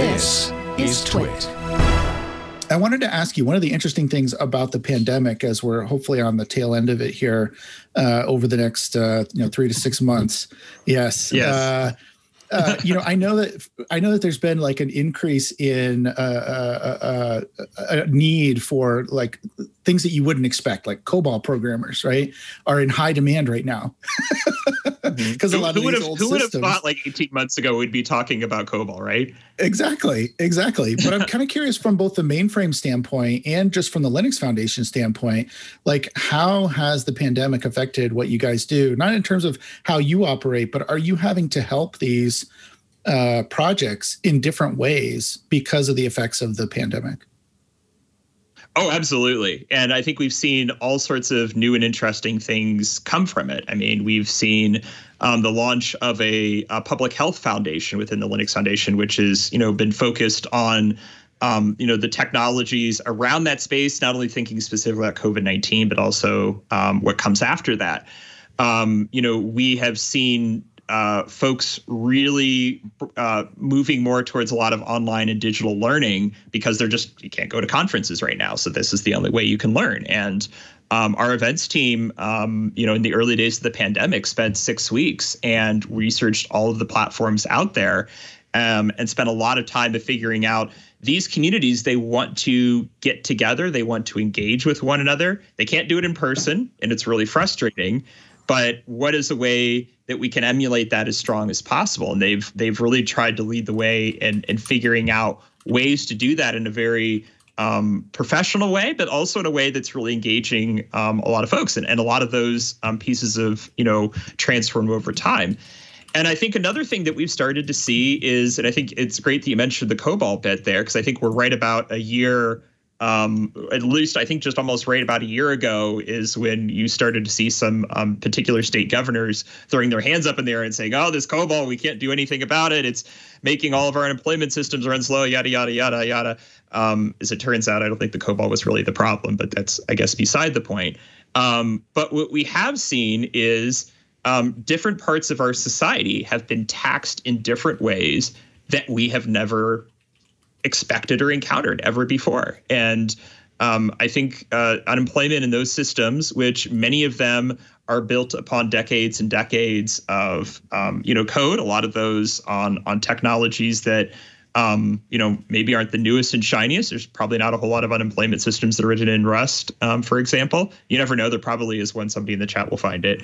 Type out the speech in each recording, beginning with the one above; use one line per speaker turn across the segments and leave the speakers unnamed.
This is Twit.
I wanted to ask you one of the interesting things about the pandemic, as we're hopefully on the tail end of it here uh, over the next uh, you know three to six months. Yes.
Yes.
Uh, uh, you know, I know that I know that there's been like an increase in uh, uh, uh, a need for like things that you wouldn't expect, like COBOL programmers, right, are in high demand right now. Because a lot
who,
of these
have
old
who would have thought like 18 months ago we'd be talking about COBOL, right?
Exactly, exactly. But I'm kind of curious from both the mainframe standpoint and just from the Linux Foundation standpoint, like how has the pandemic affected what you guys do? Not in terms of how you operate, but are you having to help these uh, projects in different ways because of the effects of the pandemic?
Oh, absolutely. And I think we've seen all sorts of new and interesting things come from it. I mean, we've seen um, the launch of a, a public health foundation within the Linux Foundation, which has, you know, been focused on um, you know the technologies around that space, not only thinking specifically about COVID nineteen, but also um, what comes after that. Um, you know, we have seen uh, folks really uh, moving more towards a lot of online and digital learning because they're just you can't go to conferences right now, so this is the only way you can learn. And um, our events team, um, you know, in the early days of the pandemic, spent six weeks and researched all of the platforms out there, um, and spent a lot of time figuring out these communities they want to get together. They want to engage with one another. They can't do it in person and it's really frustrating but what is a way that we can emulate that as strong as possible and they've they've really tried to lead the way and in figuring out ways to do that in a very um, professional way, but also in a way that's really engaging um, a lot of folks, and, and a lot of those um, pieces of you know transform over time. And I think another thing that we've started to see is, and I think it's great that you mentioned the COBOL bit there, because I think we're right about a year, um, at least I think just almost right about a year ago is when you started to see some um, particular state governors throwing their hands up in the air and saying, oh, this COBOL, we can't do anything about it. It's making all of our unemployment systems run slow, yada, yada, yada, yada. Um, as it turns out, I don't think the COBOL was really the problem, but that's, I guess, beside the point. Um, but what we have seen is um, different parts of our society have been taxed in different ways that we have never expected or encountered ever before. And um, I think uh, unemployment in those systems, which many of them are built upon decades and decades of um, you know code, a lot of those on on technologies that um, you know maybe aren't the newest and shiniest. There's probably not a whole lot of unemployment systems that are written in Rust, um, for example. You never know. There probably is one. Somebody in the chat will find it.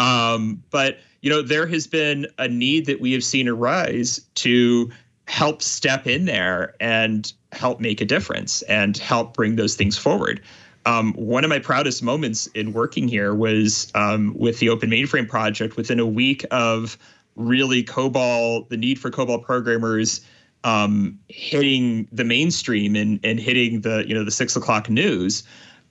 Um, but you know there has been a need that we have seen arise to help step in there and help make a difference and help bring those things forward. Um, one of my proudest moments in working here was um, with the Open Mainframe project. Within a week of really COBOL, the need for COBOL programmers um, hitting the mainstream and, and hitting the you know the six o'clock news,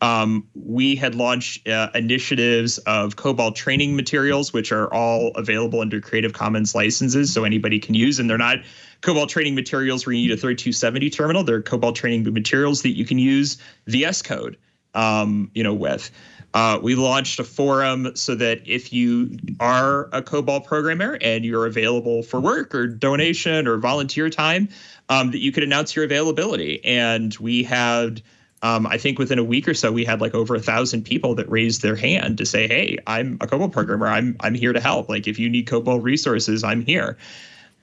um, we had launched uh, initiatives of COBOL training materials, which are all available under Creative Commons licenses, so anybody can use. And they're not COBOL training materials where you need a 3270 terminal. They're COBOL training materials that you can use VS Code, um, you know, with. Uh, we launched a forum so that if you are a COBOL programmer and you're available for work or donation or volunteer time, um, that you could announce your availability. And we had um, I think within a week or so, we had like over a thousand people that raised their hand to say, "Hey, I'm a COBOL programmer. I'm I'm here to help. Like, if you need COBOL resources, I'm here."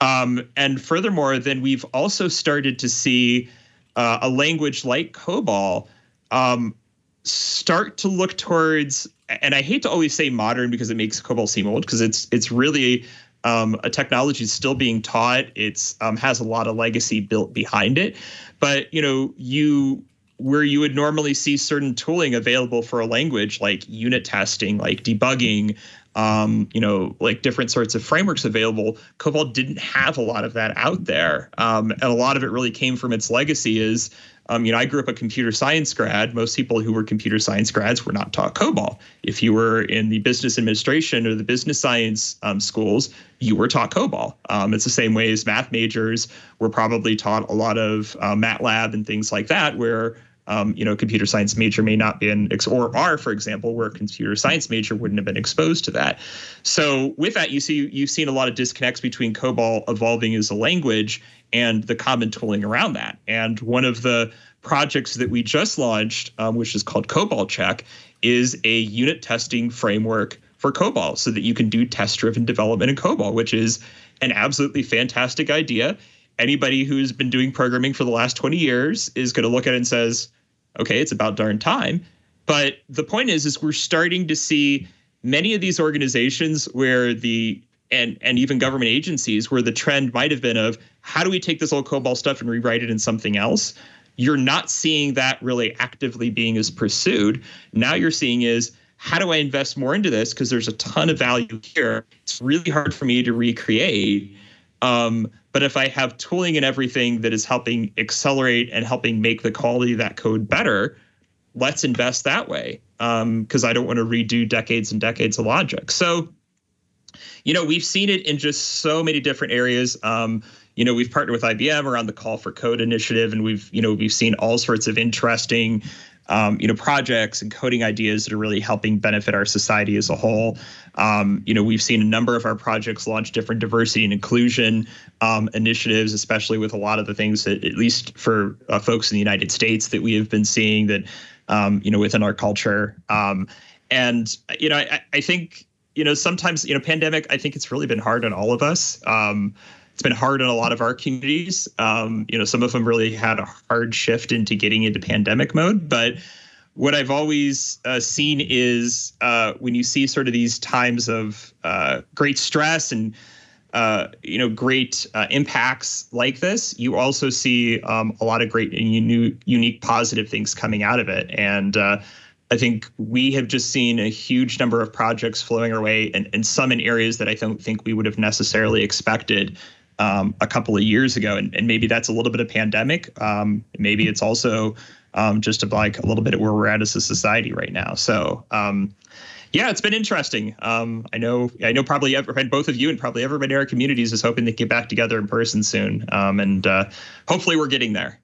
Um, and furthermore, then we've also started to see uh, a language like COBOL um, start to look towards. And I hate to always say modern because it makes COBOL seem old because it's it's really um, a technology still being taught. It's um, has a lot of legacy built behind it, but you know you where you would normally see certain tooling available for a language like unit testing, like debugging, um, you know, like different sorts of frameworks available. COBOL didn't have a lot of that out there, um, and a lot of it really came from its legacy. Is um, you know, I grew up a computer science grad. Most people who were computer science grads were not taught COBOL. If you were in the business administration or the business science um, schools, you were taught COBOL. Um, it's the same way as math majors were probably taught a lot of uh, MATLAB and things like that, where um, you know, computer science major may not be an, or R, for example, where a computer science major wouldn't have been exposed to that. So with that, you see, you've seen a lot of disconnects between COBOL evolving as a language and the common tooling around that. And one of the projects that we just launched, um, which is called COBOL Check, is a unit testing framework for COBOL so that you can do test driven development in COBOL, which is an absolutely fantastic idea anybody who's been doing programming for the last 20 years is going to look at it and says, okay, it's about darn time. But the point is, is we're starting to see many of these organizations where the and and even government agencies where the trend might have been of how do we take this old COBOL stuff and rewrite it in something else? You're not seeing that really actively being as pursued. Now you're seeing is how do I invest more into this? Because there's a ton of value here. It's really hard for me to recreate. Um, but if I have tooling and everything that is helping accelerate and helping make the quality of that code better, let's invest that way because um, I don't want to redo decades and decades of logic. So, you know, we've seen it in just so many different areas. Um, you know, we've partnered with IBM around the Call for Code initiative, and we've, you know, we've seen all sorts of interesting um, you know, projects and coding ideas that are really helping benefit our society as a whole. Um, you know, we've seen a number of our projects launch different diversity and inclusion um, initiatives, especially with a lot of the things that, at least for uh, folks in the United States, that we have been seeing that, um, you know, within our culture. Um, and you know, I, I think you know sometimes you know, pandemic. I think it's really been hard on all of us. It's been hard in a lot of our communities. Um, you know, some of them really had a hard shift into getting into pandemic mode. But what I've always uh, seen is uh, when you see sort of these times of uh, great stress and uh, you know great uh, impacts like this, you also see um, a lot of great and unique, unique positive things coming out of it. And uh, I think we have just seen a huge number of projects flowing our way, and, and some in areas that I don't think we would have necessarily expected um, a couple of years ago, and, and, maybe that's a little bit of pandemic. Um, maybe it's also um, just like a little bit of where we're at as a society right now. So um, yeah, it's been interesting. Um, I know I know probably every, both of you and probably everybody in our communities is hoping to get back together in person soon, um, and uh, hopefully we're getting there.